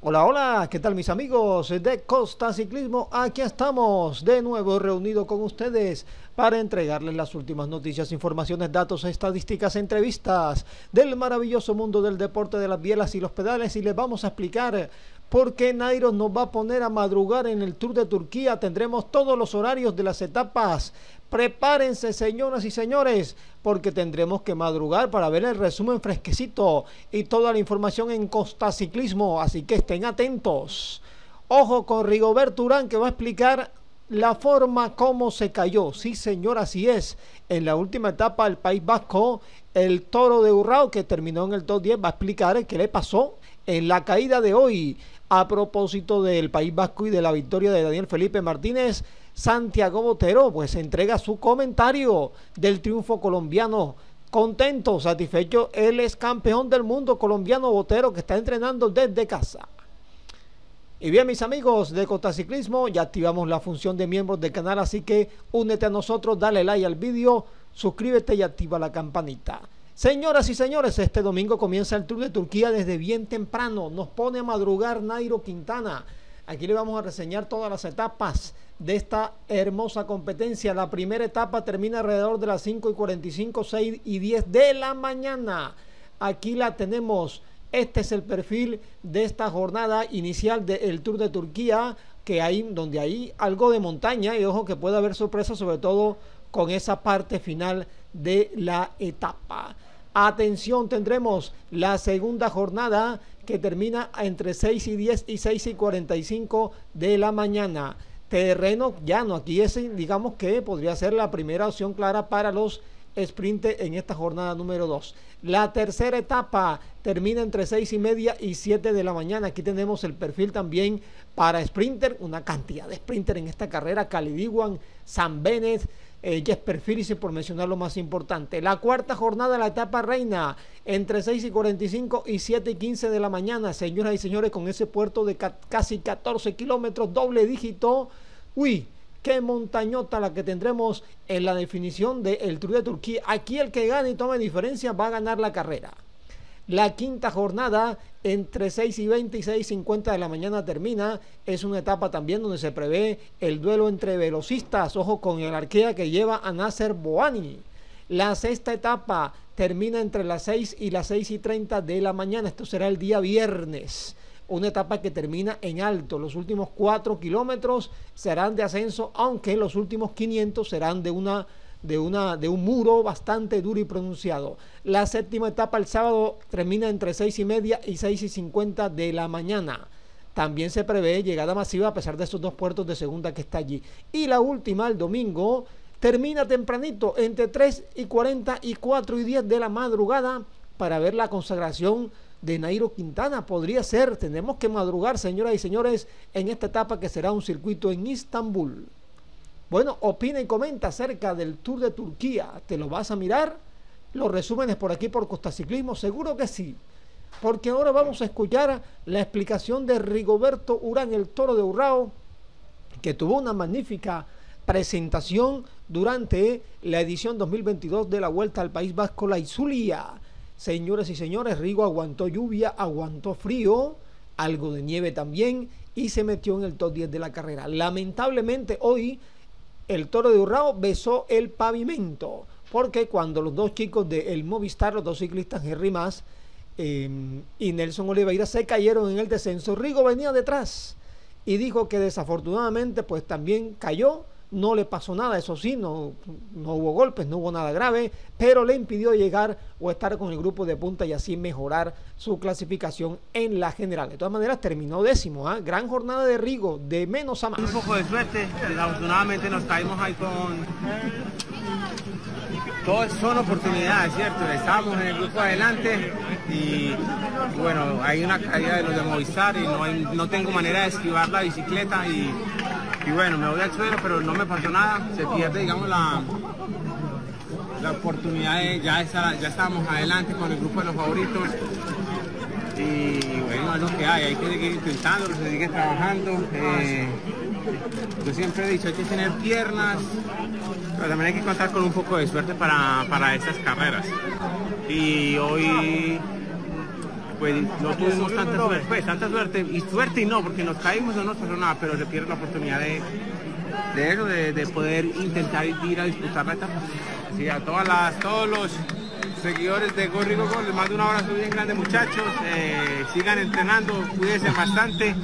Hola, hola, ¿qué tal mis amigos de Costa Ciclismo? Aquí estamos de nuevo reunidos con ustedes para entregarles las últimas noticias, informaciones, datos, estadísticas, entrevistas del maravilloso mundo del deporte de las bielas y los pedales y les vamos a explicar por qué Nairo nos va a poner a madrugar en el Tour de Turquía. Tendremos todos los horarios de las etapas. Prepárense, señoras y señores, porque tendremos que madrugar para ver el resumen fresquecito y toda la información en Costa Ciclismo, así que estén atentos. Ojo con Rigoberto Urán que va a explicar la forma como se cayó. Sí, señor, así es. En la última etapa del País Vasco, el toro de Urrao, que terminó en el top 10, va a explicar qué le pasó en la caída de hoy. A propósito del País Vasco y de la victoria de Daniel Felipe Martínez, Santiago Botero pues entrega su comentario del triunfo colombiano. Contento, satisfecho, él es campeón del mundo colombiano Botero que está entrenando desde casa. Y bien, mis amigos de Cotaciclismo, ya activamos la función de miembros del canal, así que únete a nosotros, dale like al vídeo, suscríbete y activa la campanita. Señoras y señores, este domingo comienza el Tour de Turquía desde bien temprano. Nos pone a madrugar Nairo Quintana. Aquí le vamos a reseñar todas las etapas de esta hermosa competencia. La primera etapa termina alrededor de las 5 y 45, 6 y 10 de la mañana. Aquí la tenemos este es el perfil de esta jornada inicial del Tour de Turquía, que hay donde hay algo de montaña y ojo que puede haber sorpresas, sobre todo con esa parte final de la etapa. Atención, tendremos la segunda jornada que termina entre 6 y 10 y 6 y 45 de la mañana. Terreno llano, aquí es digamos que podría ser la primera opción clara para los sprint en esta jornada número 2. La tercera etapa termina entre 6 y media y 7 de la mañana. Aquí tenemos el perfil también para sprinter, una cantidad de sprinter en esta carrera. Calidiguan, San Bennett, eh, Jesper Phillips, por mencionar lo más importante. La cuarta jornada la etapa reina, entre 6 y 45 y 7 y 15 de la mañana. Señoras y señores, con ese puerto de casi 14 kilómetros, doble dígito. Uy, qué montañota la que tendremos en la definición del Tour de Turquía. Aquí el que gane y tome diferencia va a ganar la carrera. La quinta jornada entre 6 y 20 y 6 y 50 de la mañana termina. Es una etapa también donde se prevé el duelo entre velocistas. Ojo con el arquea que lleva a Nasser Boani. La sexta etapa termina entre las 6 y las 6 y 30 de la mañana. Esto será el día viernes una etapa que termina en alto. Los últimos 4 kilómetros serán de ascenso, aunque los últimos 500 serán de una de, una, de un muro bastante duro y pronunciado. La séptima etapa el sábado termina entre 6 y media y 6 y 50 de la mañana. También se prevé llegada masiva a pesar de estos dos puertos de segunda que está allí. Y la última el domingo termina tempranito entre 3 y 40 y 4 y 10 de la madrugada para ver la consagración de Nairo Quintana. Podría ser, tenemos que madrugar, señoras y señores, en esta etapa que será un circuito en Istambul. Bueno, opina y comenta acerca del Tour de Turquía. ¿Te lo vas a mirar? Los resúmenes por aquí por Costa Ciclismo, seguro que sí. Porque ahora vamos a escuchar la explicación de Rigoberto Urán, el toro de Urrao, que tuvo una magnífica presentación durante la edición 2022 de la Vuelta al País Vasco, la Isulia Señoras y señores, Rigo aguantó lluvia, aguantó frío, algo de nieve también y se metió en el top 10 de la carrera. Lamentablemente hoy el toro de Urrao besó el pavimento porque cuando los dos chicos del Movistar, los dos ciclistas Henry Mas em, y Nelson Oliveira se cayeron en el descenso, Rigo venía detrás y dijo que desafortunadamente pues también cayó no le pasó nada, eso sí, no, no hubo golpes, no hubo nada grave, pero le impidió llegar o estar con el grupo de punta y así mejorar su clasificación en la general. De todas maneras, terminó décimo, ¿ah? gran jornada de Rigo, de menos a más. Un poco de suerte, afortunadamente nos caímos ahí con... Todas son oportunidades, ¿cierto? Estamos en el grupo adelante y, bueno, hay una caída de los de Movistar y no, no tengo manera de esquivar la bicicleta y y bueno, me voy al suelo, pero no me pasó nada. Se pierde, digamos, la, la oportunidad de ya estar, ya estábamos adelante con el grupo de los favoritos. Y bueno, es lo que hay, hay que seguir intentando, se sigue trabajando. Eh, yo siempre he dicho, hay que tener piernas, pero también hay que contar con un poco de suerte para, para estas carreras. Y hoy pues no tuvimos tanta suerte, pues, tanta suerte, y suerte y no, porque nos caímos no nos pasó nada, pero se pierde la oportunidad de, de eso, de, poder intentar ir a disputar la etapa. Sí, a todas las, todos los seguidores de Gorrigo Gol, les mando un abrazo bien grande muchachos, eh, sigan entrenando, cuídense bastante.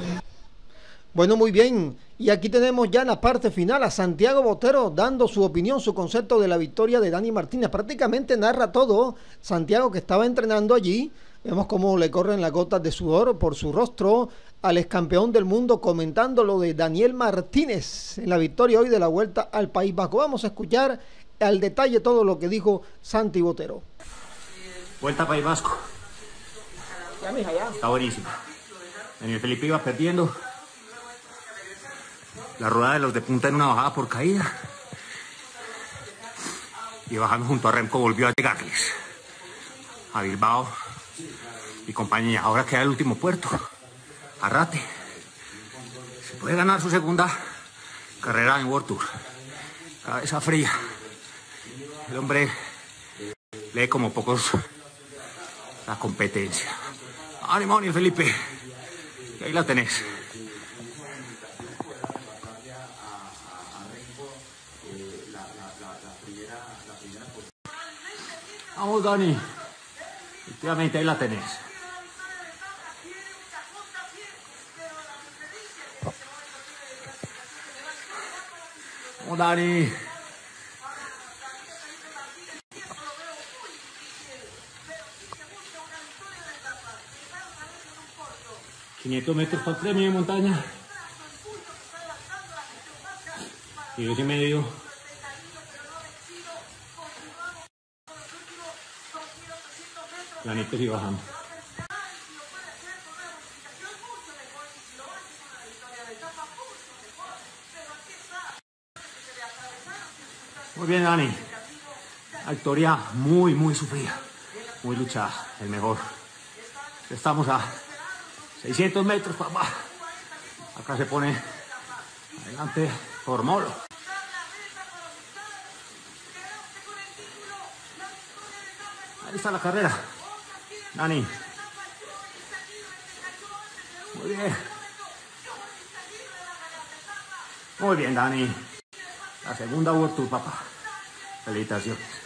Bueno, muy bien. Y aquí tenemos ya la parte final a Santiago Botero dando su opinión, su concepto de la victoria de Dani Martínez. Prácticamente narra todo. Santiago que estaba entrenando allí. Vemos cómo le corren las gotas de sudor por su rostro al ex campeón del mundo comentando lo de Daniel Martínez en la victoria hoy de la vuelta al País Vasco. Vamos a escuchar al detalle todo lo que dijo Santi Botero. Vuelta a País Vasco. Ya, mija, ya. Está buenísimo. Daniel Felipe iba perdiendo la rueda de los de punta en una bajada por caída. Y bajando junto a Remco volvió a llegarles. A Bilbao y compañía. Ahora queda el último puerto. Arrate. Se puede ganar su segunda carrera en World Tour. Cabeza fría. El hombre lee como pocos la competencia. Ánimo, Felipe. Y ahí la tenés. Vamos, Dani. Efectivamente, ahí la tenés. Vamos, Dani. ¿500 metros para premio de montaña? Y dos y medio. Granitos y bajando. Muy bien, Dani. victoria muy, muy sufrida. Muy luchada. El mejor. Estamos a 600 metros, papá. Acá se pone adelante por Molo. Ahí está la carrera. Dani. Muy bien. Muy bien, Dani. La segunda Tour, papá. Felicitaciones.